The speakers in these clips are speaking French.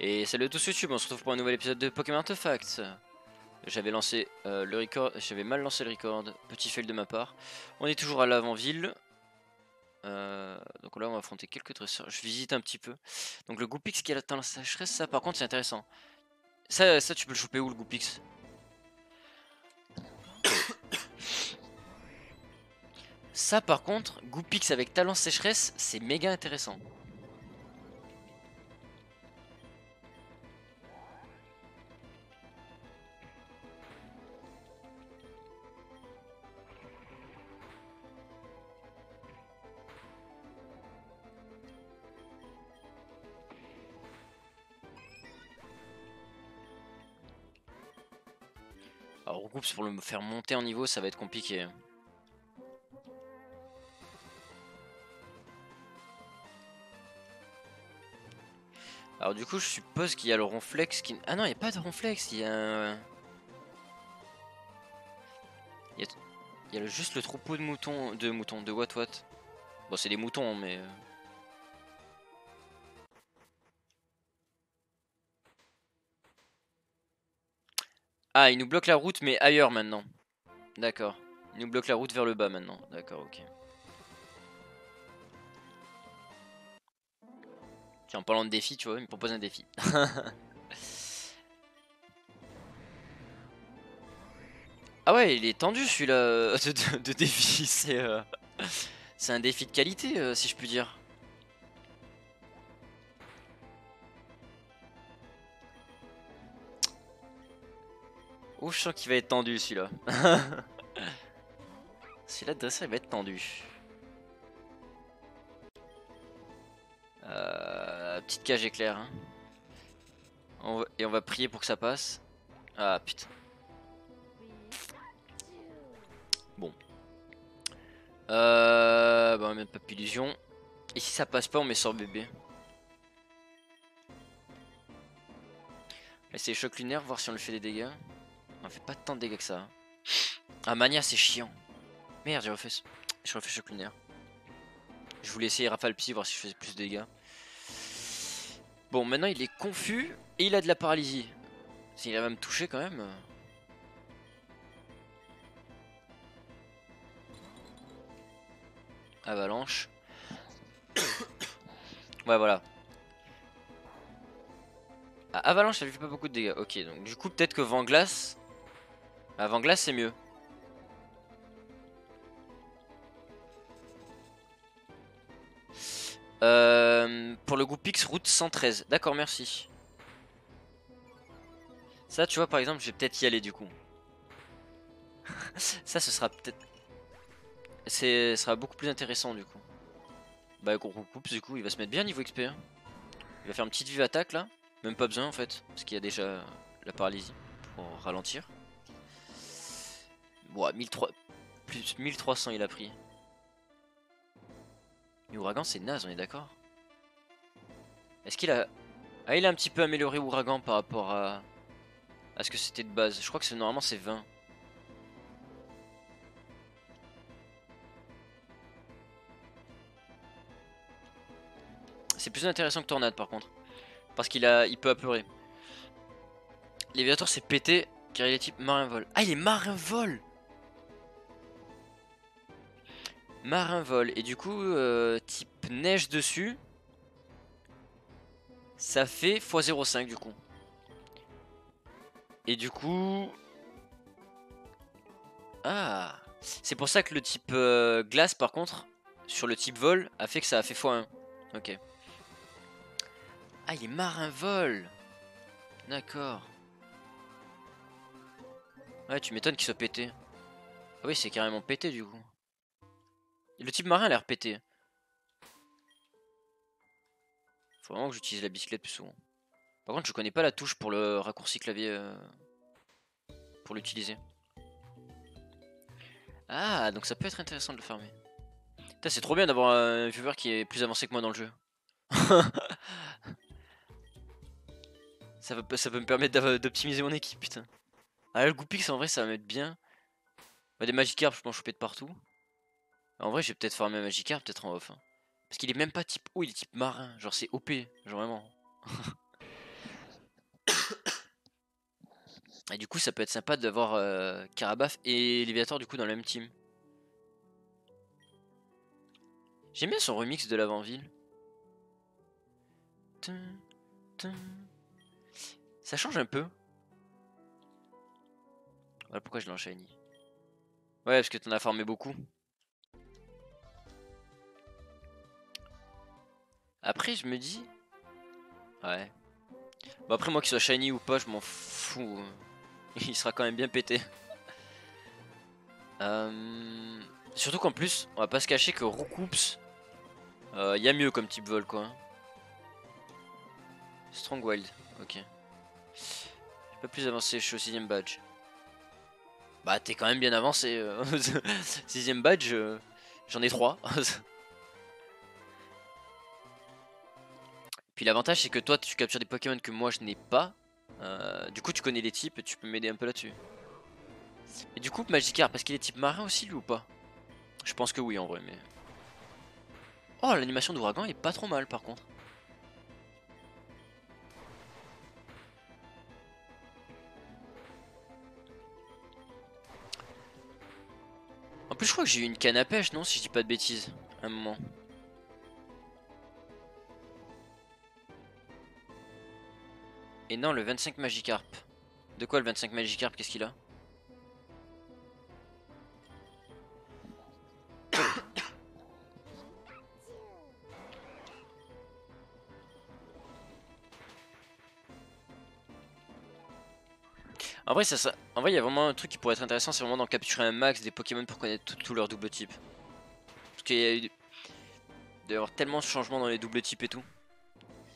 Et salut à tous YouTube, on se retrouve pour un nouvel épisode de Pokémon Artefact. J'avais lancé euh, le record, j'avais mal lancé le record, petit fail de ma part. On est toujours à l'avant-ville. Euh, donc là on va affronter quelques dresseurs. Je visite un petit peu. Donc le Goopix qui a atteint la sécheresse, ça par contre c'est intéressant. Ça, ça tu peux le choper où le Goopix Ça par contre, Goopix avec talent sécheresse, c'est méga intéressant. Pour le faire monter en niveau ça va être compliqué. Alors du coup je suppose qu'il y a le ronflex qui... Ah non il n'y a pas de ronflex, il y a... Il y a, juste le troupeau de moutons, de moutons, de what what. Bon c'est des moutons mais... Ah il nous bloque la route mais ailleurs maintenant. D'accord. Il nous bloque la route vers le bas maintenant. D'accord ok. Tiens, en parlant de défi, tu vois, il me propose un défi. ah ouais, il est tendu celui-là de, défi. C'est euh, un défi de qualité, euh, si je puis dire. Je sens qu'il va être tendu celui-là. celui-là de il va être tendu. Euh, petite cage éclair. Hein. Et on va prier pour que ça passe. Ah putain. Bon. Euh, bah, on met pas d'illusion. Et si ça passe pas, on met sur bébé. Essayer choc lunaire, voir si on lui fait des dégâts. On fait pas tant de dégâts que ça. Hein. Ah, Mania, c'est chiant. Merde, j'ai refait, j'ai refait choc lunaire. Je voulais essayer Rafale Psy, voir si je faisais plus de dégâts. Bon, maintenant il est confus et il a de la paralysie. S'il va me toucher quand même. Avalanche. ouais, voilà. Ah, avalanche, ça lui fait pas beaucoup de dégâts. Ok, donc du coup, peut-être que vent glace. Vent glace, c'est mieux. Euh, pour le Goupix, route 113. D'accord, merci. Ça, tu vois, par exemple, je vais peut-être y aller du coup. ça, ce sera peut-être... Ce sera beaucoup plus intéressant du coup. Bah, gros du coup, il va se mettre bien niveau XP. Hein. Il va faire une petite vive attaque là. Même pas besoin en fait, parce qu'il y a déjà la paralysie pour ralentir. Bon, 1300, plus 1300 il a pris. Mais Ouragan c'est naze, on est d'accord Est-ce qu'il a... Ah il a un petit peu amélioré Ouragan par rapport à... à ce que c'était de base. Je crois que normalement c'est 20. C'est plus intéressant que Tornade par contre. Parce qu'il a, il peut apeurer. Léviator s'est pété car il est type marin vol. Ah il est marin Marin vol. Et du coup, euh, type neige dessus. Ça fait x0,5 du coup. Et du coup... Ah C'est pour ça que le type euh, glace par contre, sur le type vol, a fait que ça a fait x1. Ok. Ah, il est marin vol D'accord. Ouais, tu m'étonnes qu'il soit pété. Ah oui, c'est carrément pété du coup. Le type marin a l'air pété. Faut vraiment que j'utilise la bicyclette plus souvent. Par contre, je connais pas la touche pour le raccourci clavier. Euh, pour l'utiliser. Ah, donc ça peut être intéressant de le farmer. C'est trop bien d'avoir un viewer qui est plus avancé que moi dans le jeu. ça, peut, ça me permettre d'optimiser mon équipe, putain. Ah, le Goopix, en vrai, ça va mettre bien. Bah, des Magikarp, je peux en choper de partout. En vrai, je vais peut-être farmer Magikarp, peut-être en off. Hein. Parce qu'il est même pas type... Oh, il est type marin. Genre, c'est OP. Genre, vraiment. Et du coup, ça peut être sympa d'avoir euh, Karabaf et Léviator du coup dans la même team. J'aime bien son remix de l'avant-ville. Ça change un peu. Voilà pourquoi je l'enchaîne? Ouais, parce que t'en as formé beaucoup. Après, je me dis... Ouais. Bon, après, moi, qu'il soit shiny ou pas, je m'en fous. Il sera quand même bien pété. Euh, surtout qu'en plus, on va pas se cacher que Roucoups, il euh, y a mieux comme type vol, quoi. Strong Wild, ok. Pas plus avancé, je suis au 6 badge. Bah, t'es quand même bien avancé. 6 euh. badge, j'en ai 3. Puis l'avantage c'est que toi tu captures des Pokémon que moi je n'ai pas. Euh, du coup tu connais les types et tu peux m'aider un peu là-dessus. Et du coup Magikarp, parce qu'il est type marin aussi lui ou pas? Je pense que oui en vrai mais... Oh l'animation d'ouragan est pas trop mal par contre. En plus je crois que j'ai eu une canne à pêche non si je dis pas de bêtises à un moment. Et non, le 25 Magikarp. De quoi le 25 Magikarp Qu'est-ce qu'il a En vrai, ça, en vrai, il y a vraiment un truc qui pourrait être intéressant, c'est vraiment d'en capturer un max des Pokémon pour connaître tous leurs doubles types. Parce qu'il y a eu d'ailleurs tellement de changements dans les doubles types et tout.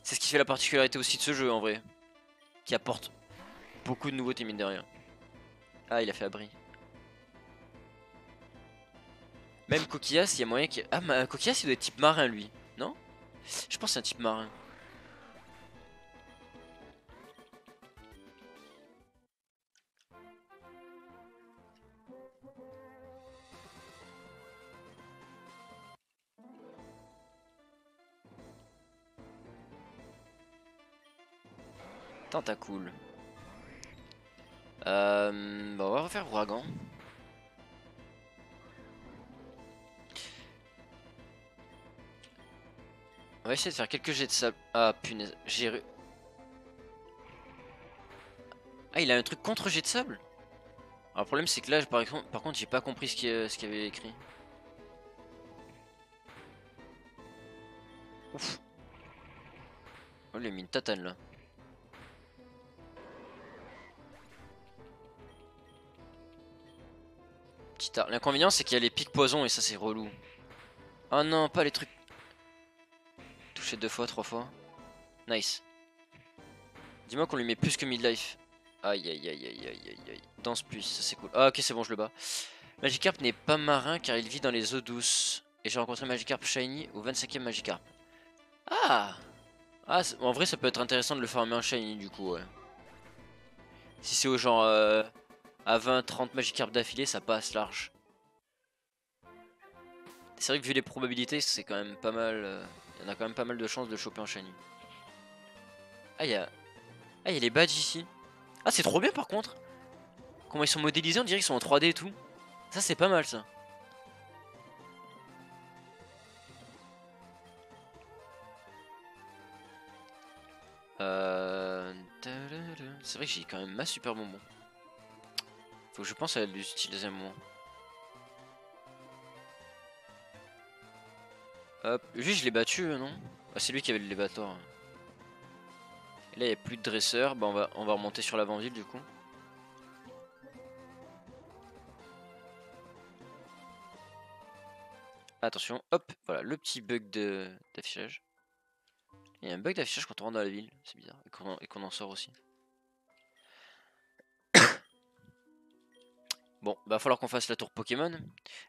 C'est ce qui fait la particularité aussi de ce jeu en vrai qui apporte beaucoup de nouveautés mine de rien. Ah, il a fait abri. Même Coquillas, il y a moyen qu'il... Ah. Coquillas, il doit être type marin, lui. Non? Je pense que c'est un type marin. Tentacool. Euh, bah on va refaire Ouragan. On va essayer de faire quelques jets de sable. Ah punaise, j'ai... Ah il a un truc contre jet de sable? Alors le problème c'est que là par, exemple, par contre j'ai pas compris ce qu'il y avait écrit. Ouf. Oh il a mis une tatane là. L'inconvénient c'est qu'il y a les pics poison et ça c'est relou. Oh non, pas les trucs. Touché deux fois, trois fois. Nice. Dis-moi qu'on lui met plus que midlife. Aïe aïe aïe aïe aïe aïe Danse plus, ça c'est cool. Ah ok c'est bon je le bats. Magikarp n'est pas marin car il vit dans les eaux douces. Et j'ai rencontré Magikarp Shiny au 25ème Magikarp. Ah Ah en vrai ça peut être intéressant de le farmer en Shiny du coup ouais. Si c'est au genre... Euh à 20-30 Magikarp d'affilée, ça passe large. C'est vrai que vu les probabilités, c'est quand même pas mal. Euh, il y en a quand même pas mal de chances de choper un shiny. Ah, il y a. Ah, y a les badges ici. Ah, c'est trop bien par contre. Comment ils sont modélisés, on dirait qu'ils sont en 3D et tout. Ça, c'est pas mal ça. Euh... C'est vrai que j'ai quand même ma super bonbon. Faut que je pense à l'utiliser moi. Hop, lui je l'ai battu non? Ah, c'est lui qui avait le là il n'y a plus de dresseur, bah on va, on va remonter sur l'avant-ville du coup. Attention, hop, voilà le petit bug d'affichage. Il y a un bug d'affichage quand on rentre dans la ville, c'est bizarre, et qu'on en sort aussi. Bon, va falloir qu'on fasse la tour Pokémon.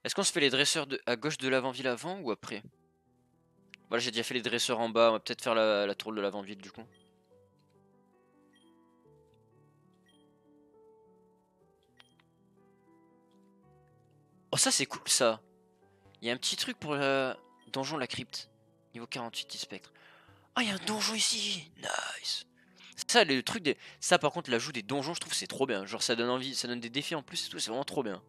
Est-ce qu'on se fait les dresseurs de, à gauche de l'avant-ville avant ou après? Voilà, j'ai déjà fait les dresseurs en bas. On va peut-être faire la, tour de l'avant-ville du coup. Oh, ça c'est cool ça Il y a un petit truc pour le donjon la crypte. Niveau 48 spectre. Ah, il y a un donjon ici Nice Ça, le truc des. Ça, par contre, l'ajout des donjons, je trouve c'est trop bien. Genre, ça donne envie, ça donne des défis en plus et tout, c'est vraiment trop bien.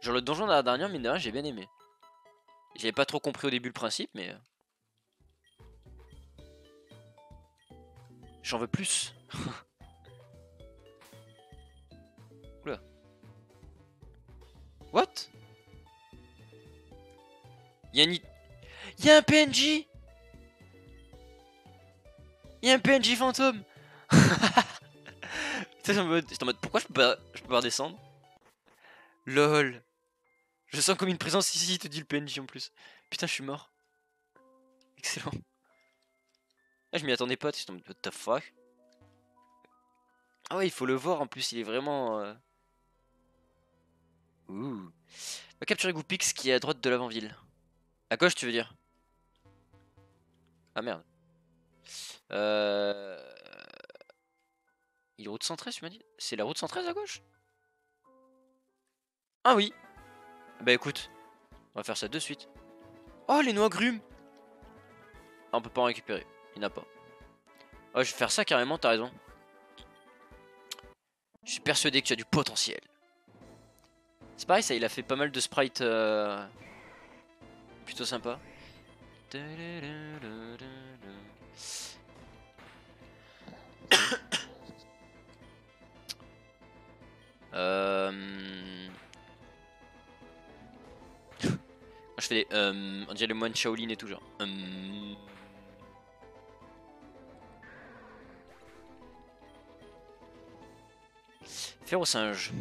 Genre, le donjon de la dernière, mine de rien, j'ai bien aimé. J'avais pas trop compris au début le principe, mais. Euh. J'en veux plus. Oula. What? Y'a un... Y'a un PNJ Y'a un PNJ fantôme J'étais en mode... en mode... Pourquoi je peux pas, je peux pas redescendre? LOL Je sens comme une présence ici, il te dit le PNJ en plus. Putain, je suis mort. Excellent. Ah, je m'y attendais pas, tu what the fuck? Ah ouais, il faut le voir en plus, il est vraiment... Euh... Ouh. On va capturer Goopix qui est à droite de l'avant-ville. À gauche, tu veux dire? Ah merde. Euh... Il est route 113, tu m'as dit? C'est la route 113 à gauche? Ah oui Bah écoute, on va faire ça de suite. Oh, les noix grumes ah, On peut pas en récupérer. Il n'a pas. Oh, je vais faire ça carrément, t'as raison. Je suis persuadé que tu as du potentiel. C'est pareil, ça, il a fait pas mal de sprites euh, plutôt sympa. euh... je fais des... Euh, on dirait le moine Shaolin et tout genre. Faire au singe.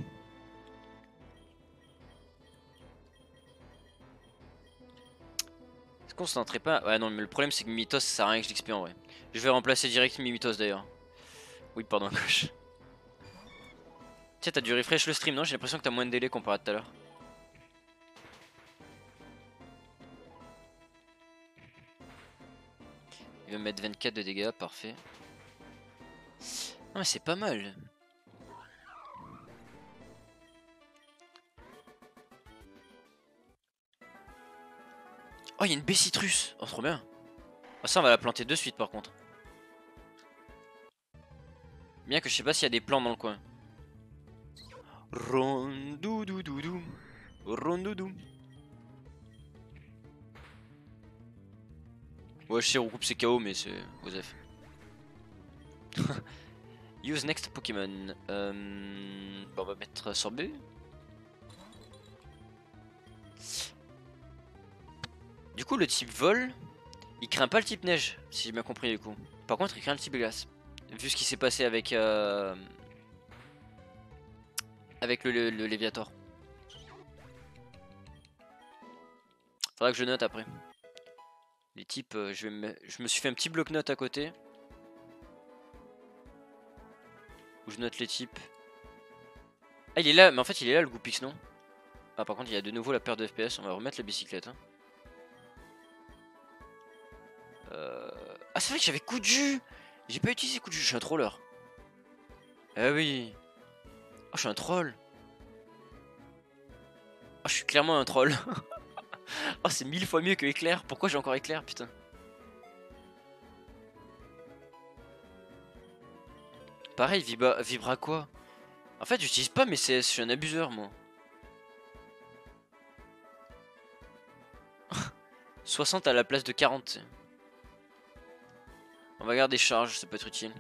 Qu'on s'entrait pas Ouais non mais le problème c'est que Mimitos ça sert à rien que je l'XP en vrai. Je vais remplacer direct Mimitos d'ailleurs. Oui pardon gauche. Tiens t'as dû refresh le stream non? J'ai l'impression que t'as moins de délai comparé à tout à l'heure. Il va mettre 24 de dégâts, parfait. Non mais c'est pas mal. Oh, il y a une baie citrus. Oh, trop bien. Oh, ça, on va la planter de suite par contre. Bien que je sais pas s'il y a des plants dans le coin. Rondoudoudou. Rondoudou. Ouais, je sais, regroupe c'est KO, mais c'est Osef. Use next Pokémon. Euh... Bon, on va mettre sorbet. Du coup, le type vol, il craint pas le type neige, si j'ai bien compris du coup. Par contre, il craint le type glace. Vu ce qui s'est passé avec euh... avec le, le, Léviator. Faudra que je note après. Les types, euh, je, vais me... je me suis fait un petit bloc-notes à côté. Où je note les types. Ah, il est là, mais en fait, il est là le Goupix, non? Ah, par contre, il y a de nouveau la paire de FPS. On va remettre la bicyclette. Hein. Euh, ah, c'est vrai que j'avais coup de jus J'ai pas utilisé coup de jus, je suis un troller. Ah oui. Oh, je suis un troll. Oh, je suis clairement un troll. oh, c'est mille fois mieux que éclair. Pourquoi j'ai encore éclair, putain? Pareil, vibra, vibra quoi? En fait, j'utilise pas mes CS, je suis un abuseur, moi. 60 à la place de 40. On va garder charge, ça peut être utile.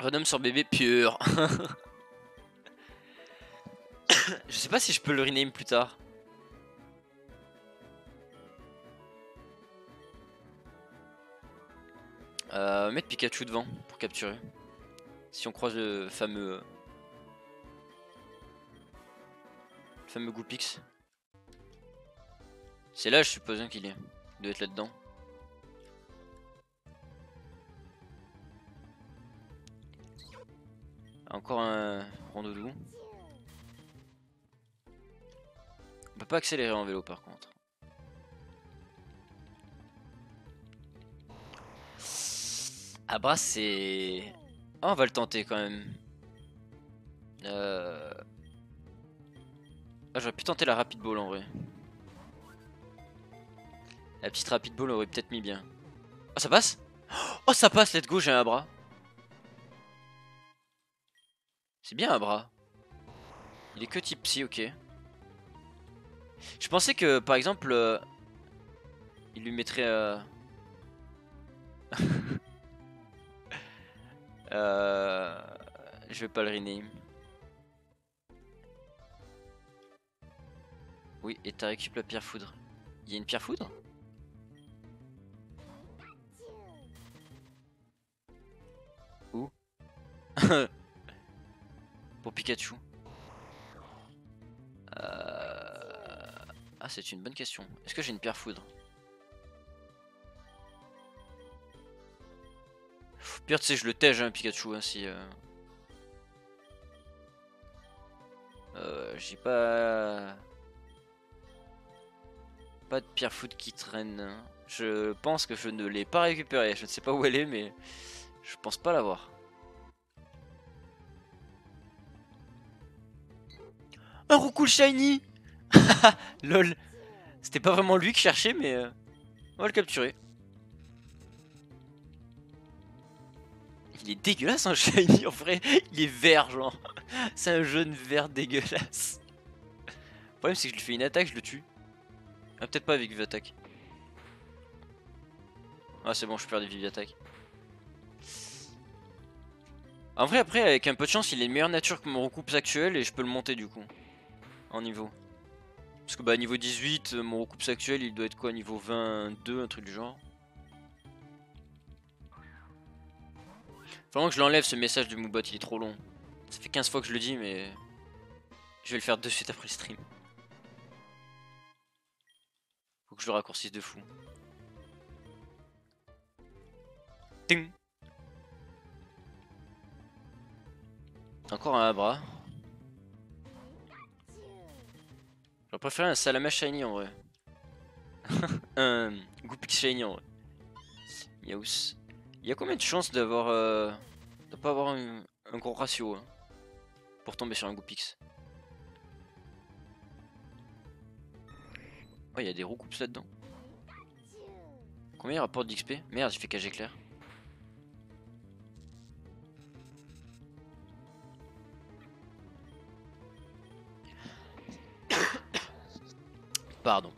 Renomme sur bébé pur. je sais pas si je peux le rename plus tard. Euh, mettre Pikachu devant pour capturer. Si on croise le fameux... Le fameux Goupix. C'est là je suppose hein, qu'il est. Il doit être là-dedans. Encore un rondoudou. On peut pas accélérer en vélo par contre. Abra c'est... Oh, on va le tenter quand même. Euh... Ah, j'aurais pu tenter la rapide ball en vrai. La petite rapide ball aurait peut-être mis bien. Oh, ça passe? Oh, ça passe, let's go, j'ai un bras. C'est bien un bras. Il est que type psy, ok. Je pensais que, par exemple, euh, il lui mettrait... Euh... euh... Je vais pas le rename. Oui, et t'as récupéré la pierre foudre. Il y a une pierre foudre? Où? Pour Pikachu. Euh... Ah, c'est une bonne question. Est-ce que j'ai une pierre foudre? Pire, tu sais, je le tège, un hein, Pikachu, hein. Euh... Euh, j'ai pas... Pas de pierre foudre qui traîne. Hein. Je pense que je ne l'ai pas récupérée. Je ne sais pas où elle est, mais je pense pas l'avoir. Un roucoule shiny Lol. C'était pas vraiment lui qui cherchait, mais euh, on va le capturer. Il est dégueulasse un shiny en vrai. Il est vert genre. C'est un jaune vert dégueulasse. Le problème c'est que je lui fais une attaque, je le tue. Ah, peut-être pas avec Vivi-Attaque. Ah c'est bon, je perds des Vivi-Attaque. En vrai après avec un peu de chance il est meilleure nature que mon recoupe actuel et je peux le monter du coup. En niveau. Parce que bah niveau 18, mon recoupe actuel il doit être quoi niveau 22, un truc du genre. Faut que je l'enlève ce message de Moobot, il est trop long. Ça fait 15 fois que je le dis mais... Je vais le faire de suite après le stream. Faut que je le raccourcisse de fou. Ting Encore un bras. J'aurais préféré un Salamèche Shiny en vrai. un Goopix Shiny en vrai. Yaous. Il y a combien de chances d'avoir... Euh, de pas avoir un, gros ratio hein, pour tomber sur un Goopix Oh, il y a des roues là-dedans. Combien il rapporte d'XP Merde, j'ai fait cage éclair. Pardon.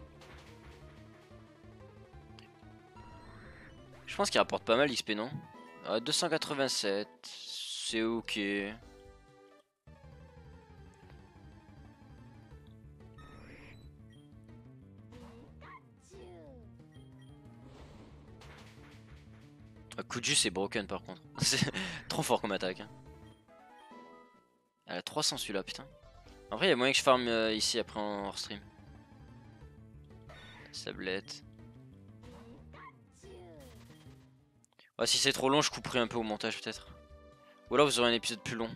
Je pense qu'il rapporte pas mal XP, non? 287, ah, c'est ok. Ah, Kuju c'est broken par contre. c'est trop fort comme attaque. Hein. Elle a 300 celui-là, putain. Vrai, il y a moyen que je farm euh, ici après en hors stream. Sablette. Ouais, si c'est trop long, je couperai un peu au montage peut-être. Ou alors vous aurez un épisode plus long.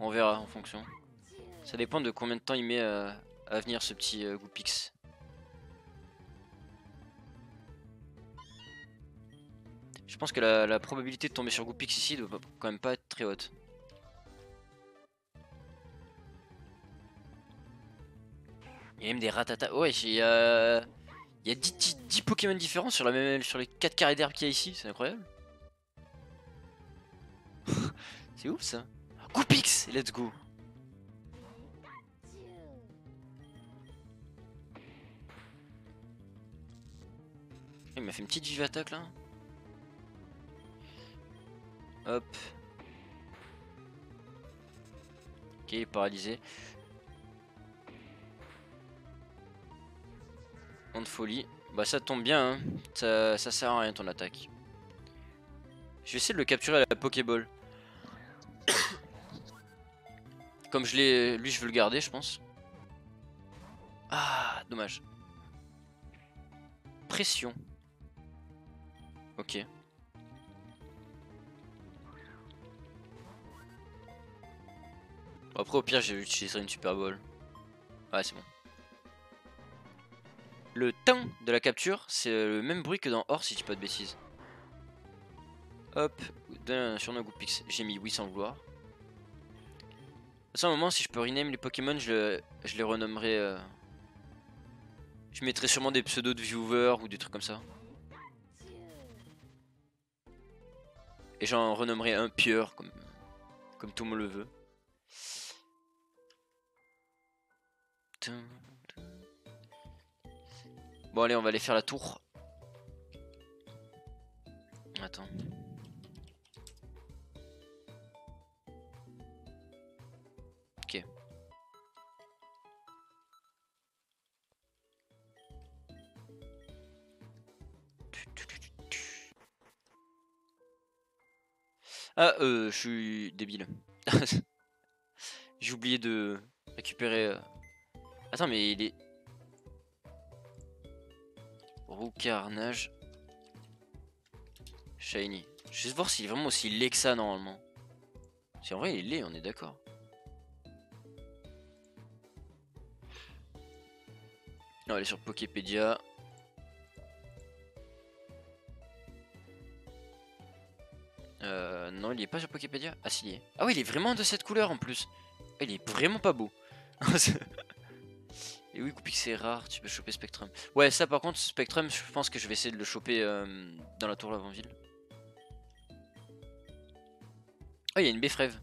On verra en fonction. Ça dépend de combien de temps il met à, venir ce petit euh. Je pense que la, la probabilité de tomber sur Goopix ici doit quand même pas être très haute. Il y a même des ratatas. Ouais, y a, il y a 10, Pokémon différents sur, la même, sur les 4 carrés d'herbe qu'il y a ici. C'est incroyable. C'est ouf ça. Goupix Let's go Il m'a fait une petite vive attaque là. Hop. Ok, il est paralysé. De folie. Bah ça tombe bien, hein. ça, sert à rien ton attaque. Je vais essayer de le capturer à la Pokéball. Comme je l'ai... Lui je veux le garder je pense. Ah, dommage. Pression. Ok. Après au pire j'utiliserai une Super Bowl. Ouais c'est bon. Le temps de la capture, c'est le même bruit que dans Or si je dis pas de bêtises. Hop, un surnom Goopix. J'ai mis oui sans le vouloir. À un moment, si je peux rename les Pokémon, je, je les renommerai. Euh, je mettrai sûrement des pseudos de viewers ou des trucs comme ça. Et j'en renommerai un Pure, comme, comme tout le monde le veut. Bon allez, on va aller faire la tour. Attends. Ok. Ah, euh, je suis débile. J'ai oublié de récupérer... Euh, attends, mais il est... Carnage. Shiny. Je vais voir s'il est vraiment aussi laid que ça normalement. Si en vrai il est laid, on est d'accord. On va aller sur Poképédia. Euh, non, il est pas sur Poképédia. Ah, si, il est. Ah, oui, il est vraiment de cette couleur en plus. Il est vraiment pas beau. Et oui, Goupix c'est rare, tu peux choper Spectrum. Ouais, ça par contre, Spectrum, je pense que je vais essayer de le choper euh, dans la tour l'avant-ville. Oh, il y a une Beffrève.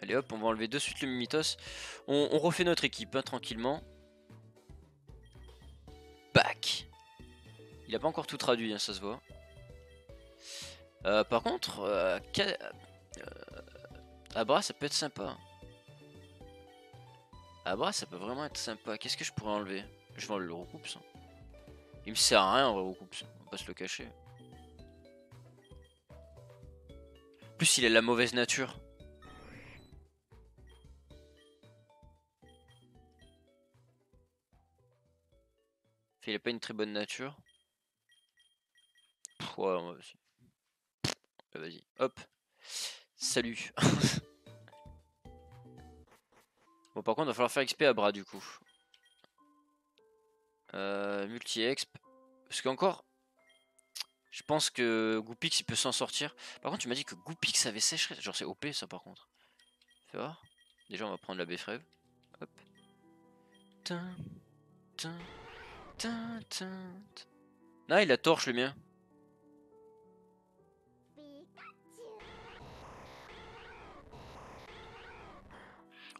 Allez hop, on va enlever de suite le Mimitos. On, refait notre équipe, hein, tranquillement. Back Il a pas encore tout traduit, hein, ça se voit. Euh, par contre, euh, Abra, ça peut être sympa. Abra, ça peut vraiment être sympa. Qu'est-ce que je pourrais enlever? Je vais enlever le recoupe, Il me sert à rien, en vrai, recoupe. On va se le cacher. plus, il a la mauvaise nature. Il a pas une très bonne nature. ouais, Vas-y, hop. Salut. bon, par contre, il va falloir faire XP à bras du coup. Euh, Multi-exp. Parce qu'encore, je pense que Goupix il peut s'en sortir. Par contre, tu m'as dit que Goupix avait sécheresse. Genre, c'est OP ça par contre. Fais voir. Déjà, on va prendre la Beffrève. Hop. Ah, il a torche le mien.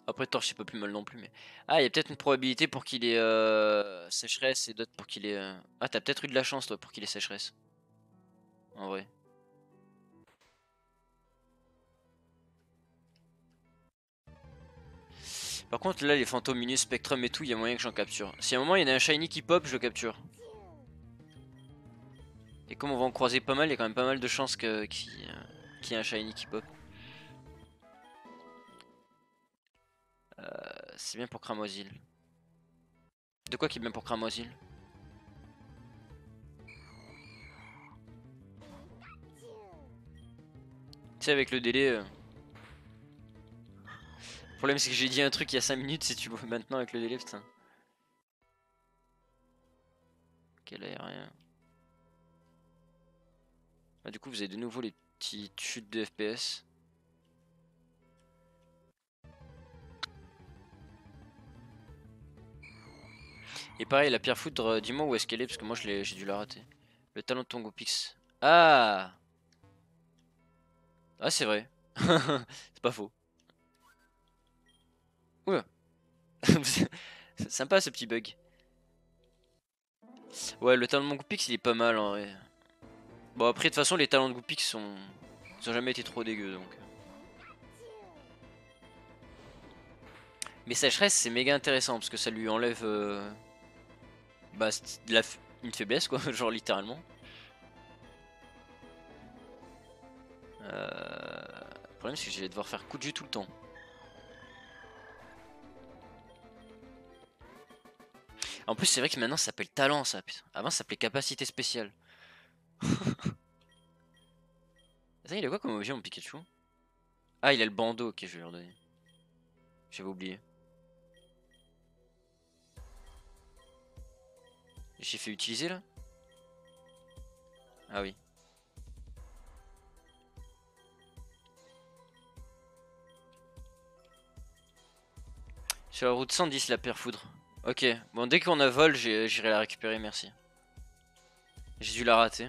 Après torche c'est pas plus mal non plus mais... Ah il y a peut-être une probabilité pour qu'il ait euh, sécheresse et d'autres pour qu'il ait... Euh, ah t'as peut-être eu de la chance toi pour qu'il ait sécheresse en vrai. Par contre là les fantômes mini spectrum et tout, il y a moyen que j'en capture. Si à un moment il y en a un shiny qui pop, je le capture. Et comme on va en croiser pas mal, il y a quand même pas mal de chances qu'il y ait un shiny qui pop. Euh, c'est bien pour Cramoisil. De quoi qui est bien pour Cramoisil? Avec le délai. Euh. Le problème, c'est que j'ai dit un truc il y a 5 minutes. Si tu vois maintenant avec le délai, putain. Ok, là, rien. Ah, du coup, vous avez de nouveau les petites chutes de FPS. Et pareil, la pierre foudre, euh, dis-moi où est-ce qu'elle est, parce que moi j'ai dû la rater. Le talent de Tongo Pix. Ah ah, c'est vrai. c'est pas faux. Ouais. Sympa ce petit bug. Ouais, le talent de mon Goupix il est pas mal en vrai. Bon, après, de toute façon, les talents de Goupix sont... Ils ont jamais été trop dégueux donc. Mais sécheresse, c'est méga intéressant parce que ça lui enlève. Euh, bah, la... une faiblesse quoi, genre littéralement. Euh, le problème c'est que je vais devoir faire coup de jus tout le temps. En plus c'est vrai que maintenant ça s'appelle talent ça. Avant ça s'appelait capacité spéciale. Ça il a quoi comme objet mon Pikachu? Ah il a le bandeau, ok je vais lui redonner. J'avais oublié. J'ai fait utiliser là Ah oui. Sur la route 110 la perfoudre. Ok, bon dès qu'on a vol, j'irai la récupérer, merci. J'ai dû la rater.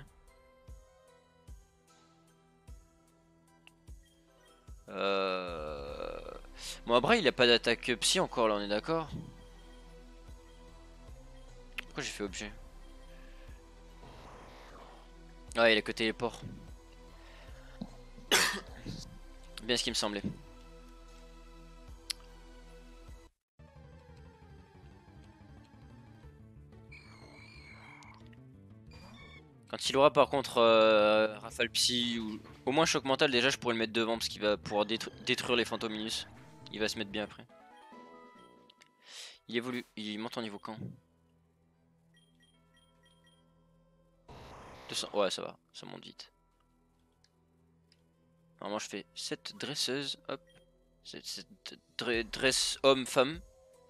Euh... Bon après il a pas d'attaque psy encore là, on est d'accord? Pourquoi j'ai fait objet Ouais, il a que téléport. Bien ce qui me semblait. Quand il aura par contre euh, Rafale Psy ou au moins choc mental déjà je pourrais le mettre devant parce qu'il va pouvoir détruire les Fantominus. Il va se mettre bien après. Il évolue, il monte en niveau quand? 200, ouais ça va, ça monte vite. Normalement je fais 7 dresseuses, hop. 7, dresse homme-femme.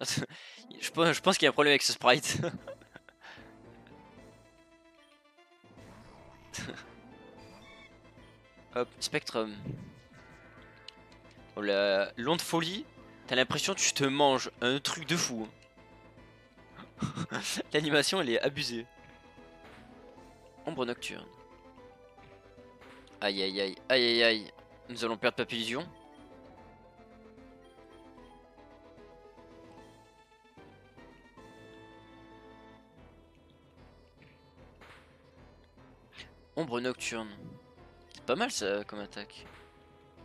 je pense, je pense qu'il y a un problème avec ce sprite. Hop, Spectrum. Oh, la longue folie, t'as l'impression que tu te manges un truc de fou. L'animation elle est abusée. Ombre nocturne. Aïe aïe aïe aïe aïe aïe. Nous allons perdre Papillusion. Ombre nocturne. C'est pas mal ça comme attaque.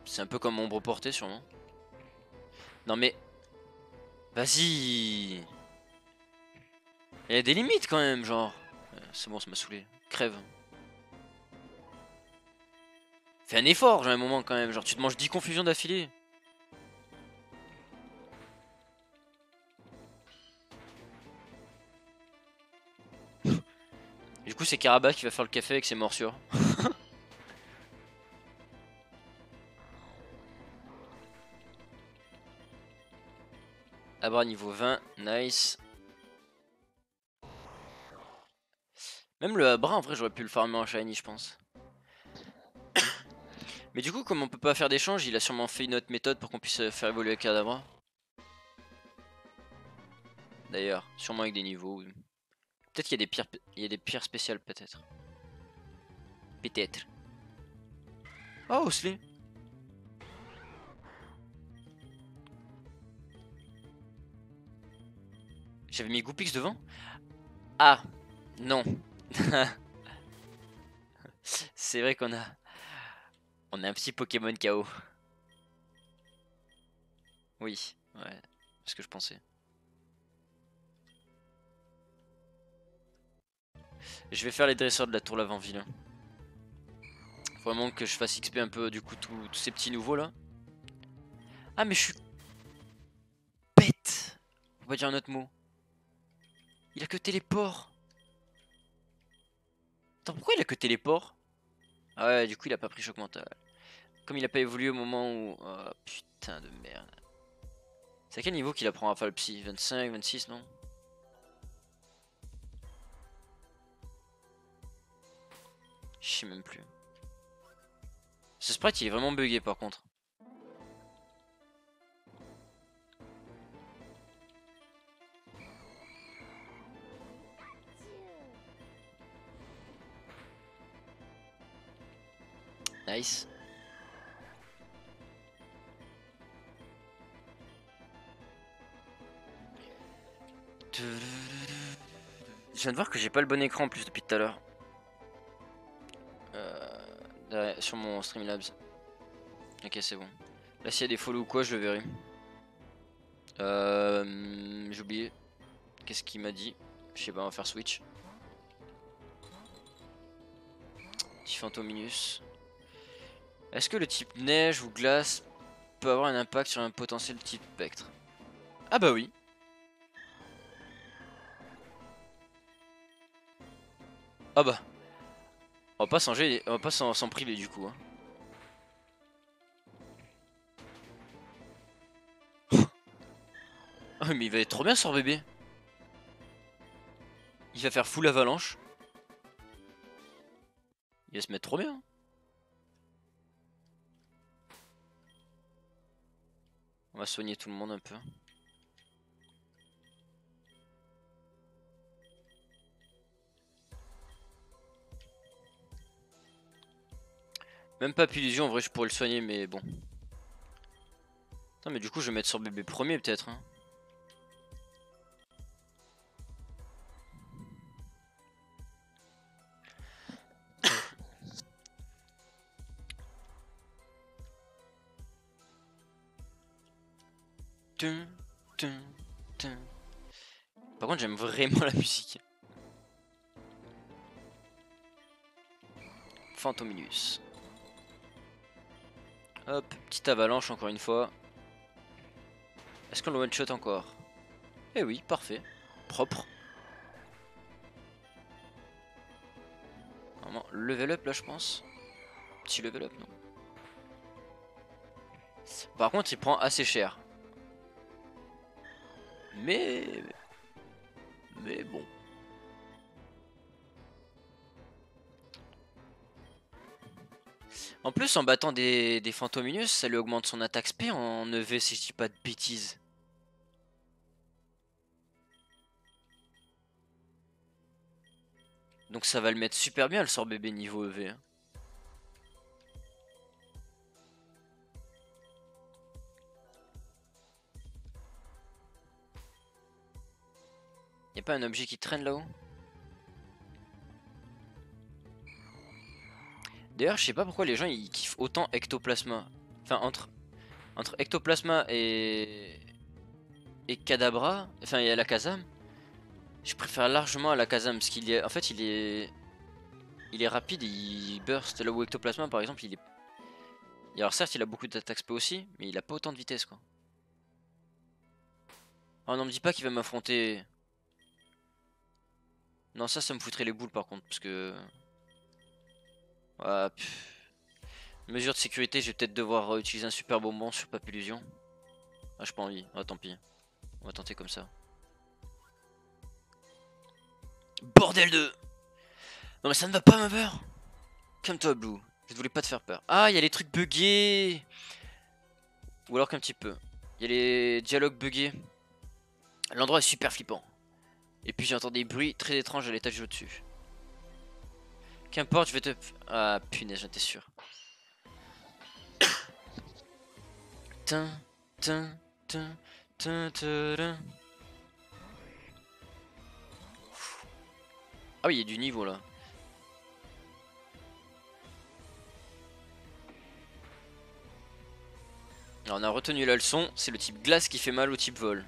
C'est un peu comme ombre portée sûrement. Non mais... Vas-y Il y a des limites quand même genre. Euh, c'est bon ça m'a saoulé. Crève. Fais un effort j'ai un moment quand même. Genre tu te manges 10 confusions d'affilée. Du coup, c'est Caraba qui va faire le café avec ses morsures. Abra niveau 20, nice. Même le Abra, en vrai, j'aurais pu le farmer en shiny, je pense. Mais du coup, comme on peut pas faire d'échange, il a sûrement fait une autre méthode pour qu'on puisse faire évoluer Kadabra. D'ailleurs, sûrement avec des niveaux. Peut-être qu'il y a des pierres, il y a des pierres spéciales peut-être. Peut-être. Oh, Osley. J'avais mis Goopix devant? Ah, non. C'est vrai qu'on a... On a un petit Pokémon KO. Oui, ouais, ce que je pensais. Je vais faire les dresseurs de la tour l'avant-ville. Vraiment que je fasse XP un peu du coup tous ces petits nouveaux là. Ah mais je suis bête. On va dire un autre mot. Il a que téléport. Attends, pourquoi il a que téléport? Ah ouais, du coup il a pas pris choc mental. Comme il a pas évolué au moment où... Oh putain de merde. C'est à quel niveau qu'il apprend à le psy? 25, 26 non? Je sais même plus. Ce sprite il est vraiment bugué par contre. Nice. Je viens de voir que j'ai pas le bon écran en plus depuis tout à l'heure sur mon Streamlabs. Ok, c'est bon. Là, s'il y a des follow ou quoi, je le verrai. Euh, J'ai oublié. Qu'est-ce qu'il m'a dit? Je sais pas, on va faire switch. Petit Fantominus. Est-ce que le type neige ou glace peut avoir un impact sur un potentiel type spectre? Ah bah oui. Ah bah. On va pas s'en on va pas s'en priver du coup. Hein. oh, mais il va être trop bien sur bébé. Il va faire full avalanche. Il va se mettre trop bien. Soigner tout le monde un peu. Même pas illusion en vrai je pourrais le soigner mais bon. Non mais du coup je vais mettre sur bébé premier peut-être. Hein. Par contre j'aime vraiment la musique. Phantominus. Hop, petite avalanche encore une fois. Est-ce qu'on le one shot encore? Eh oui, parfait. Propre. Vraiment, level up là je pense. Petit level up non? Par contre il prend assez cher. Mais... Mais bon. En plus, en battant des, des fantôminus, ça lui augmente son attaque SP en EV si je dis pas de bêtises. Donc ça va le mettre super bien le sort bébé niveau EV. Hein. Y'a pas un objet qui traîne là-haut? D'ailleurs, je sais pas pourquoi les gens ils kiffent autant Ectoplasma. Enfin, entre, entre Ectoplasma et. et Kadabra, enfin, a la Kazam. Je préfère largement à la Kazam parce qu'il est. En fait, il est. Il est rapide, il burst. Là où Ectoplasma, par exemple, il est. alors, certes, il a beaucoup d'attaques SP aussi, mais il a pas autant de vitesse quoi. Oh, non, me dis pas qu'il va m'affronter. Non, ça, ça me foutrait les boules par contre, parce que. Ah, Mesure de sécurité, je vais peut-être devoir utiliser un super bonbon sur Papillusion. Ah, j'ai pas envie. Ah, tant pis. On va tenter comme ça. Bordel de... Non mais ça ne va pas ma peur Calme-toi Blue. Je ne voulais pas te faire peur. Ah, il y a les trucs buggés Ou alors qu'un petit peu. Il y a les dialogues buggés. L'endroit est super flippant. Et puis j'entends des bruits très étranges à l'étage au-dessus. Qu'importe, je vais te... Ah punaise, j'étais sûr. Ah oui, il y a du niveau là. Alors on a retenu la leçon, c'est le type glace qui fait mal au type vol.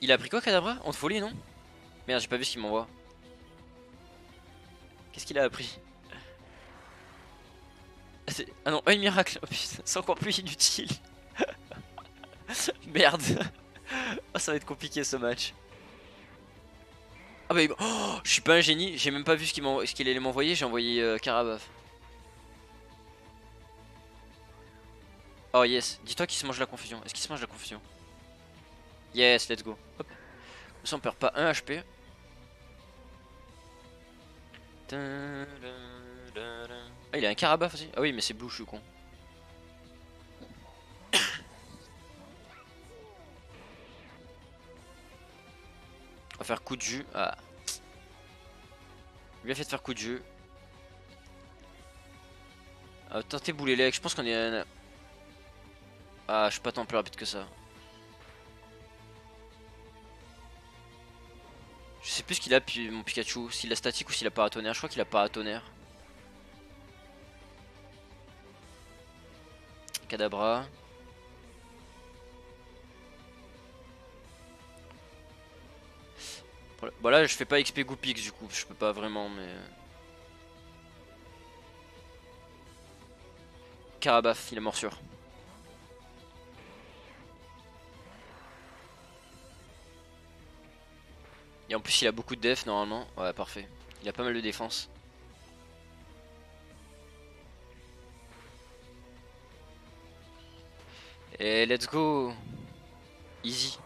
Il a pris quoi Cadabra te folie non Merde j'ai pas vu ce qu'il m'envoie. Qu'est-ce qu'il a appris Ah non, un miracle. Oh, C'est encore plus inutile. Merde. Oh, Ça va être compliqué ce match Ah bah oh, je suis pas un génie, j'ai même pas vu ce qu'il allait m'envoyer, j'ai envoyé euh, Karabaf Oh yes, dis-toi qu'il se mange la confusion. Est-ce qu'il se mange la confusion? Yes, let's go. Hop. Ça on perd pas un HP. Ah il a un carabaf aussi Ah oui mais c'est blue je suis con. Faire coup de jus. Ah. Bien fait de faire coup de jus. Ah, tentez bouler les je pense qu'on est... Ah, je suis pas tant plus rapide que ça. Je sais plus ce qu'il a mon Pikachu, s'il a statique ou s'il a paratonnerre. Je crois qu'il a paratonnerre. Cadabra. Bon là je fais pas XP Goopix du coup, je peux pas vraiment mais... Carabaf, il est morsure. Et en plus il a beaucoup de def normalement. Ouais parfait. Il a pas mal de défense. Et let's go Easy.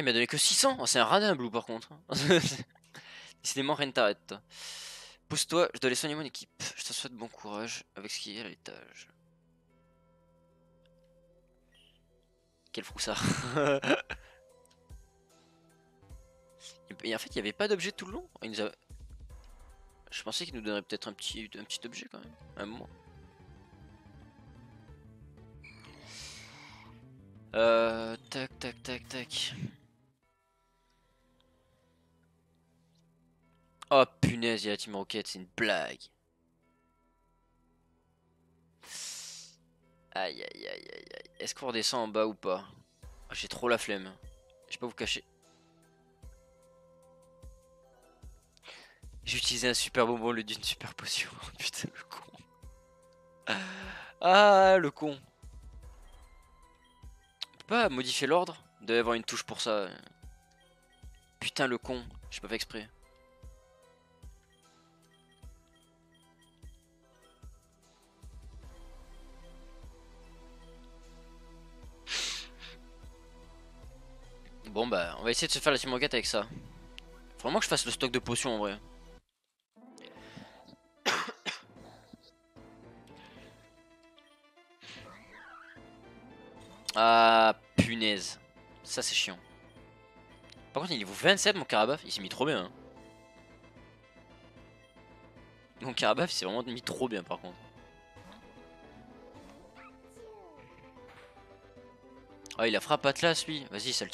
Il m'a donné que 600 C'est un radin blue par contre. Décidément rien ne t'arrête Pousse-toi, je dois les soigner mon équipe. Je te souhaite bon courage avec ce qui est l'héritage. Quel froussard. Et en fait, il n'y avait pas d'objet tout le long. Je pensais qu'il nous donnerait peut-être un petit, un petit objet quand même, à un moment. Euh, tac, tac, tac, tac. Oh punaise, il y a la team rocket, c'est une blague. Aïe aïe aïe aïe aïe. Est-ce qu'on redescend en bas ou pas? Ah, J'ai trop la flemme. Je peux vous cacher. J'ai utilisé un super bonbon au lieu d'une super potion. Putain le con. Ah le con. On peut pas modifier l'ordre? Il doit y avoir une touche pour ça. Putain le con. J'ai pas fait exprès. Bon bah on va essayer de se faire la rocket avec ça. Faut vraiment que je fasse le stock de potions en vrai. Ah punaise. Ça c'est chiant. Par contre il est niveau 27 mon carabaf, il s'est mis trop bien. Hein. Mon carabaf il s'est vraiment mis trop bien par contre. Ah il a frappé Atlas lui, vas-y c'est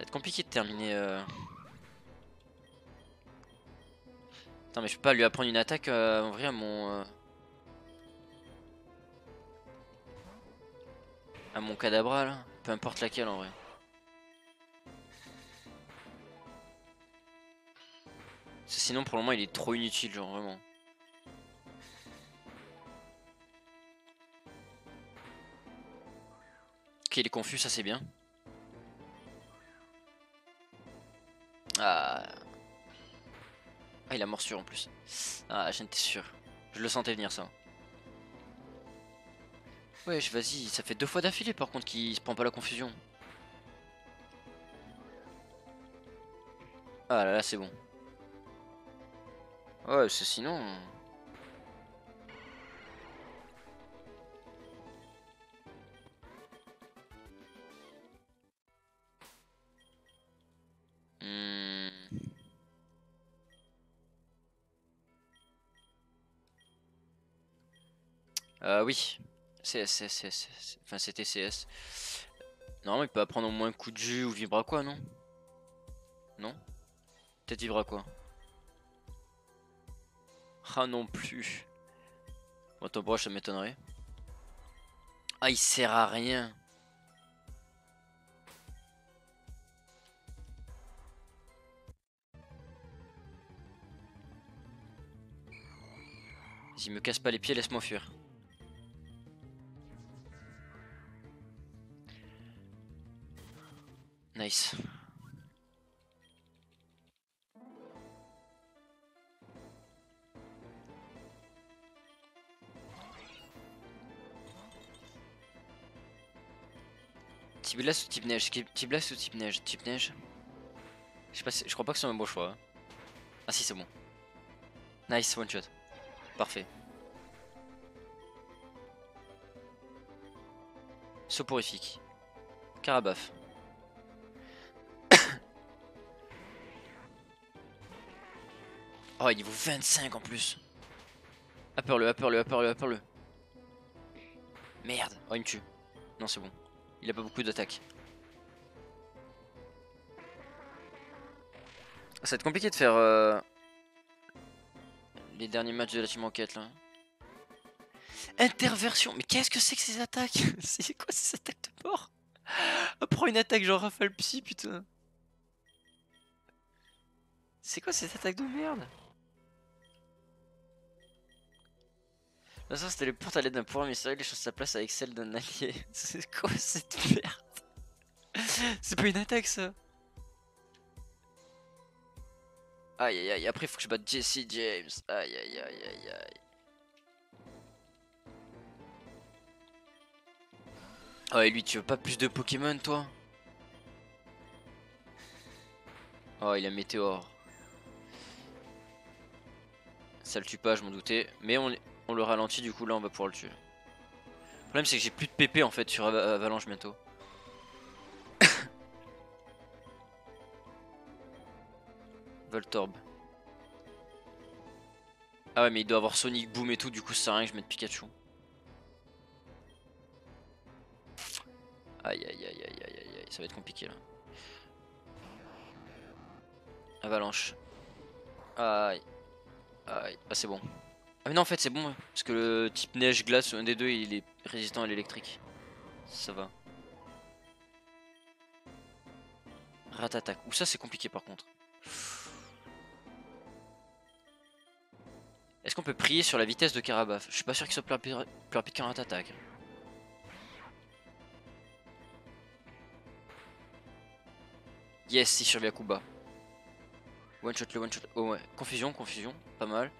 le cheater. compliqué de terminer. Euh... Attends, mais je peux pas lui apprendre une attaque euh, en vrai à mon. Euh... À mon cadabra là. Peu importe laquelle en vrai. Sinon pour le moment il est trop inutile genre vraiment. Ok il est confus ça c'est bien. Ah. ah. il a morsure en plus. Ah, j'en étais sûr. Je le sentais venir ça. Wesh, vas-y, ça fait deux fois d'affilée par contre qu'il se prend pas la confusion. Ah là là, c'est bon. Ouais, c'est sinon... Euh, oui. CS, Enfin, c'était CS. Normalement, il peut apprendre au moins un coup de jus ou vibra quoi, non? Non? Peut-être vibra quoi? Ah non plus. Bon, ton ça m'étonnerait. Ah, il sert à rien. Vas-y, me casse pas les pieds, laisse-moi fuir. Nice. Type glace ou type neige Type glace ou type neige Type neige Je sais pas, je crois pas que c'est un bon choix. Hein. Ah si c'est bon. Nice one shot. Parfait. Soporifique. Carabaf. Oh, il est niveau 25 en plus. Upper-le, upper-le, upper-le, upper-le. Merde. Oh, il me tue. Non, c'est bon. Il a pas beaucoup d'attaques. Ça va être compliqué de faire euh, les derniers matchs de la team enquête là. Interversion. Mais qu'est-ce que c'est que ces attaques? C'est quoi ces attaques de mort? Prends une attaque genre rafale psy putain. C'est quoi ces attaques de merde? Toute façon, c'était le porte à l'aide d'un pouvoir mystérieux, les choses sa place avec celle d'un allié. C'est quoi cette merde? C'est pas une attaque ça Aïe aïe aïe, après il faut que je batte Jesse James. Aïe aïe aïe aïe aïe. Oh et lui tu veux pas plus de Pokémon toi? Oh, il a météore. Ça le tue pas, je m'en doutais. Mais on, on, le ralentit, du coup, là, on va pouvoir le tuer. Le problème, c'est que j'ai plus de PP en fait sur Avalanche bientôt. Voltorb. Ah ouais, mais il doit avoir Sonic Boom et tout, du coup, ça sert à rien que je mette Pikachu. Aïe aïe aïe aïe aïe aïe aïe, ça va être compliqué là. Avalanche. Aïe. Aïe. Ah c'est bon. Ah mais non en fait c'est bon parce que le type neige glace un des deux il est résistant à l'électrique. Ça va. Ratatak. Ou ça c'est compliqué par contre. Est-ce qu'on peut prier sur la vitesse de Karabaf Je suis pas sûr qu'il soit plus rapide, qu'un Ratatak. Yes, il survit à Kuba. One shot, le one shot. Oh ouais, confusion, confusion, pas mal.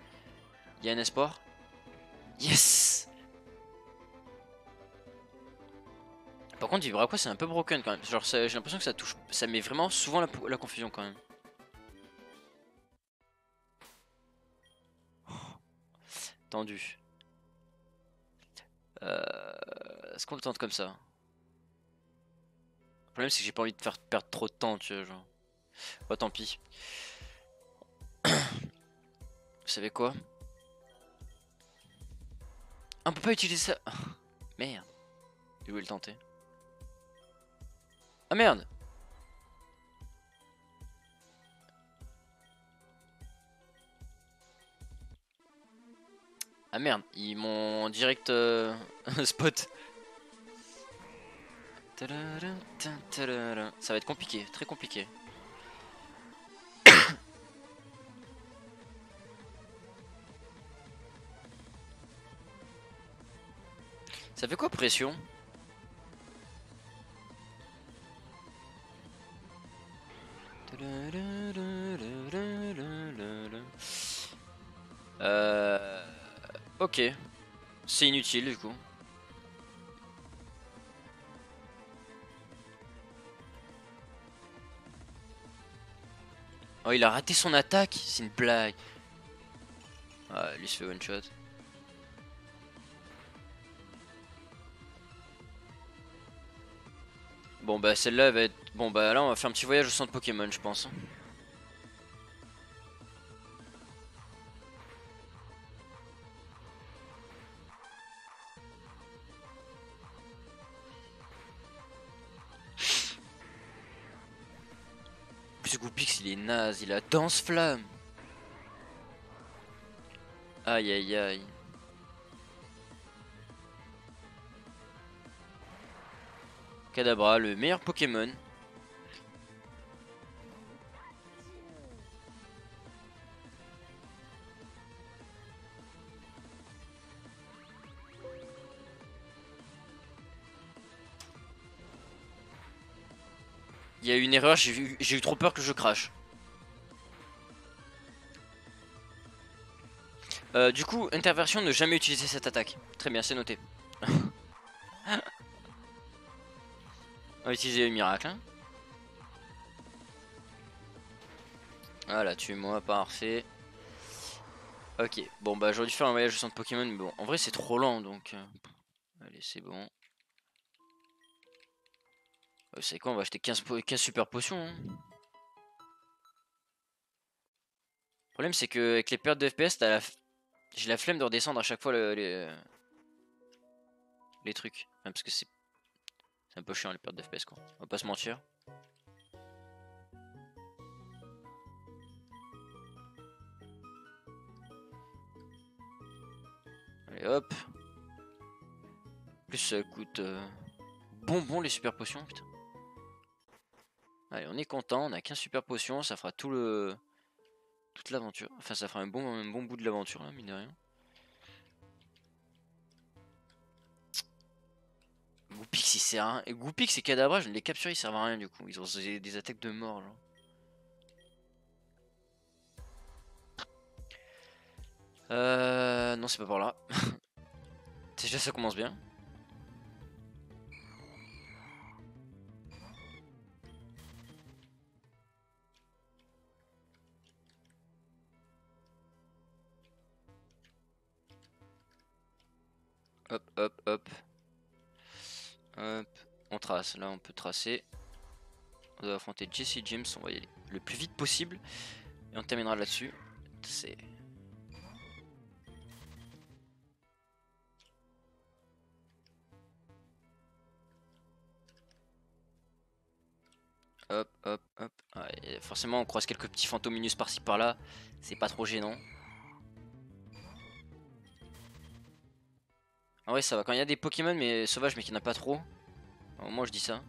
Il y a un espoir? Yes Par contre, quoi c'est un peu broken quand même. Genre, j'ai l'impression que ça touche. Ça met vraiment souvent la, confusion quand même. tendu. Euh, Est-ce qu'on le tente comme ça? Le problème, c'est que j'ai pas envie de faire perdre trop de temps, tu vois. Genre. Bah, tant pis. Vous savez quoi? On peut pas utiliser ça. Merde. Je vais le tenter. Ah merde Ah merde, ils m'ont direct euh, spot. Ça va être compliqué, très compliqué. Ça fait quoi pression? Euh... Ok. C'est inutile du coup. Oh il a raté son attaque, c'est une blague. Ah se fait one shot. Bon bah celle-là va être... Bon bah là on va faire un petit voyage au centre Pokémon je pense. Plus Goupix il est naze, il a danse flamme. Aïe aïe aïe. Le meilleur Pokémon. Il y a eu une erreur, j'ai eu trop peur que je crache. Euh, du coup, interversion, ne jamais utiliser cette attaque. Très bien, c'est noté. On va utiliser le miracle. Hein. Voilà, tue-moi, parfait. Ok, bon bah j'aurais dû faire un voyage au centre Pokémon, mais bon, en vrai c'est trop lent donc. Euh, allez, c'est bon. Vous savez quoi, on va acheter 15, 15 super potions. Hein. Le problème c'est que avec les pertes de FPS, j'ai la flemme de redescendre à chaque fois les... les trucs. parce que c'est c'est un peu chiant les pertes d'FPS quoi. On va pas se mentir. Allez hop. plus ça coûte euh, bonbon les super potions putain. Allez on est content, on a 15 super potions, ça fera tout le toute l'aventure. Enfin ça fera un bon, un bon bout de l'aventure là mine de rien. Goupix, il sert rien. Et Goupix et je ne les capture, ils servent à rien du coup. Ils ont des, attaques de mort, genre. Euh. Non, c'est pas par là. Déjà, ça commence bien. Hop, hop, hop. Hop. On trace. Là, on peut tracer. On doit affronter Jesse James. On va y aller le plus vite possible. Et on terminera là-dessus. C'est. Hop, hop, hop. forcément, on croise quelques petits fantômes par-ci par-là. C'est pas trop gênant. Ah ouais, ça va. Quand il y a des Pokémon mais sauvages, mais qu'il n'y en a pas trop. moi, je dis ça.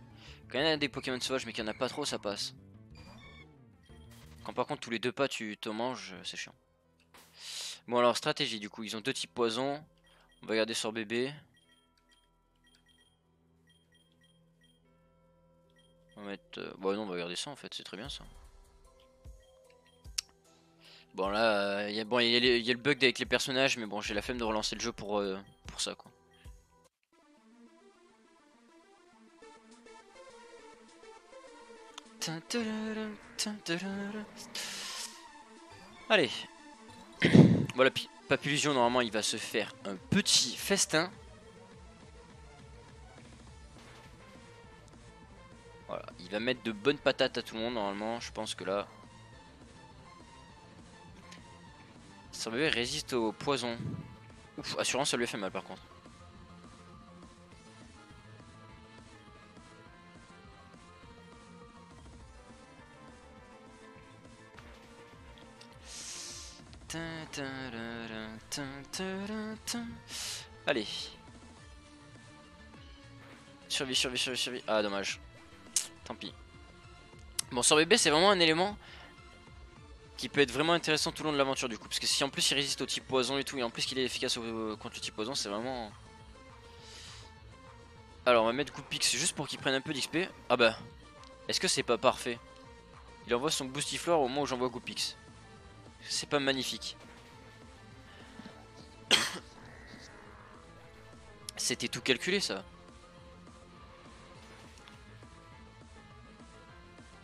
Quand il y a des Pokémon sauvages, mais qu'il n'y en a pas trop, ça passe. Quand par contre, tous les deux pas, tu te manges, c'est chiant. Bon, alors, stratégie, du coup. Ils ont deux types poison. On va garder sur bébé. On va mettre... Euh, bon non on va garder ça en fait, c'est très bien ça. Bon là, il y, a, bon, y, a le bug avec les personnages, mais bon j'ai la flemme de relancer le jeu pour, euh, pour ça quoi. Allez. voilà, Papillusion normalement il va se faire un petit festin. Voilà, il va mettre de bonnes patates à tout le monde normalement, je pense que là. Ça bébé résiste au poison. Ouf, assurance ça lui fait mal par contre. Allez. Survie, survie, survie, survie. Ah, dommage. Tant pis. Bon, sur bébé, c'est vraiment un élément qui peut être vraiment intéressant tout le long de l'aventure du coup. Parce que si en plus il résiste au type poison et tout, et en plus qu'il est efficace contre le type poison, c'est vraiment... Alors on va mettre Goupix juste pour qu'il prenne un peu d'XP. Ah bah, est-ce que c'est pas parfait? Il envoie son Boostiflore au moment où j'envoie Goupix. C'est pas magnifique. C'était tout calculé ça.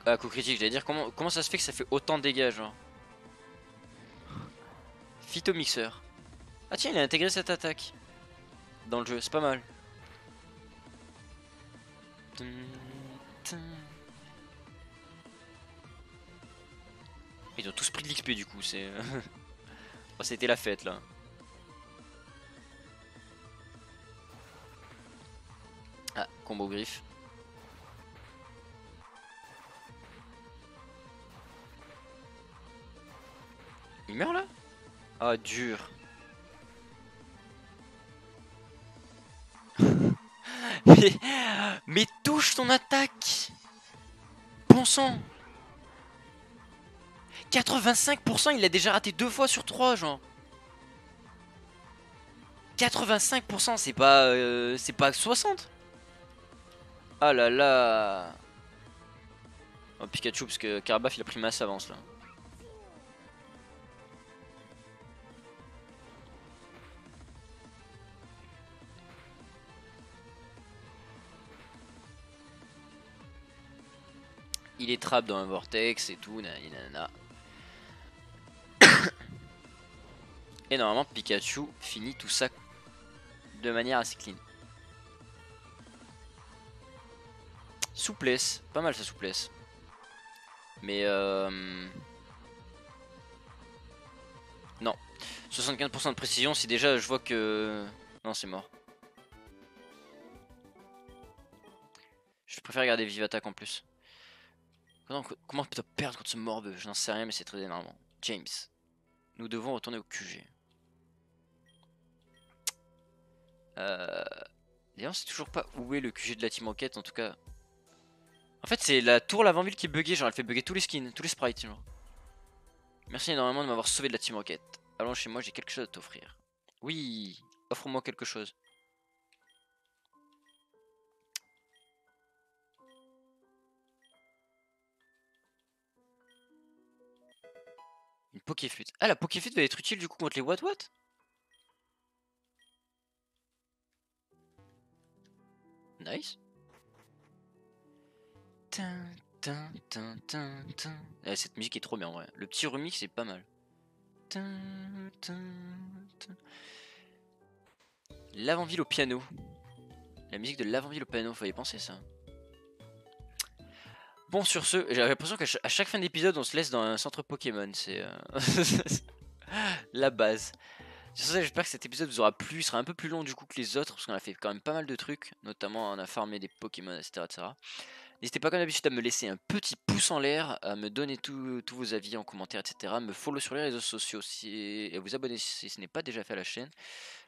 Ah, coup critique, j'allais dire comment, comment ça se fait que ça fait autant de dégâts, genre? Phytomixeur. Ah tiens, il a intégré cette attaque dans le jeu, c'est pas mal. Ils ont tous pris de l'XP du coup, c'est... oh, C'était la fête là. Ah, combo griffe. Il meurt là? Ah dur. Mais, touche ton attaque. Bon sang. 85% il l'a déjà raté deux fois sur trois genre. 85% c'est pas euh, c'est pas 60 Ah là là. Oh Pikachu parce que Carabaf il a pris masse avance là il est trappe dans un vortex et tout, nanana. et normalement Pikachu finit tout ça de manière assez clean. Souplesse, pas mal sa souplesse. Mais euh... Non. 75% de précision, si déjà je vois que... Non, c'est mort. Je préfère garder Vive Attaque en plus. Comment, peut-on perdre contre ce morveux? Je n'en sais rien, mais c'est très énervant. James, nous devons retourner au QG. Euh... D'ailleurs, c'est toujours pas où est le QG de la team enquête, en tout cas. En fait, c'est la tour l'avant-ville qui est buggée, genre elle fait bugger tous les skins, tous les sprites, genre. Merci énormément de m'avoir sauvé de la team enquête. Allons chez moi, j'ai quelque chose à t'offrir. Oui, offre-moi quelque chose. Une Pokéflûte. Ah, la Pokéflûte va être utile du coup contre les What What? Nice. Ah, cette musique est trop bien, ouais. Le petit remix est pas mal. L'avant-ville au piano. La musique de l'avant-ville au piano, faut y penser ça. Bon, sur ce, j'ai l'impression qu'à chaque fin d'épisode, on se laisse dans un centre Pokémon. C'est euh, la base. Sur ça, j'espère que cet épisode vous aura plu. Il sera un peu plus long du coup que les autres, parce qu'on a fait quand même pas mal de trucs. Notamment, on a farmé des Pokémon, etc. etc. N'hésitez pas comme d'habitude à me laisser un petit pouce en l'air, à me donner tous vos avis en commentaire, etc. Me follow sur les réseaux sociaux si, et vous abonner si ce n'est pas déjà fait à la chaîne.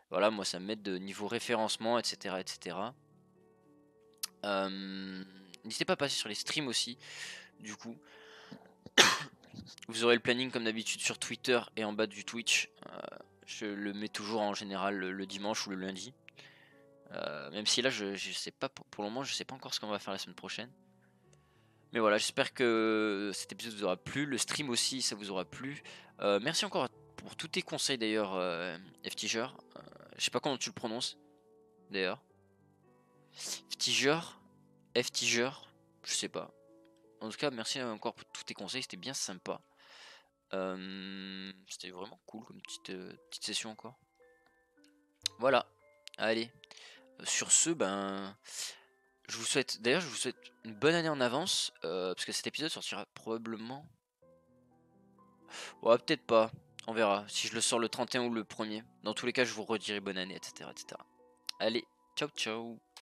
Voilà, moi ça m'aide de niveau référencement, etc. etc. n'hésitez pas à passer sur les streams aussi, du coup. vous aurez le planning comme d'habitude sur Twitter et en bas du Twitch. Euh, je le mets toujours en général le, dimanche ou le lundi. Euh, même si là, je, sais pas, pour, le moment, je sais pas encore ce qu'on va faire la semaine prochaine. Mais voilà, j'espère que cet épisode vous aura plu. Le stream aussi, ça vous aura plu. merci encore pour tous tes conseils d'ailleurs, euh, F-Tiger. Je sais pas comment tu le prononces, d'ailleurs. Ftiger Ftiger Je sais pas. En tout cas, merci encore pour tous tes conseils, c'était bien sympa. Euh, c'était vraiment cool comme petite, euh, petite session encore. Voilà, allez. Sur ce, ben, je vous souhaite, d'ailleurs, je vous souhaite une bonne année en avance, euh, parce que cet épisode sortira probablement. Ouais, peut-être pas. On verra si je le sors le 31 ou le 1er. Dans tous les cas, je vous redirai bonne année, etc. etc. Allez, ciao ciao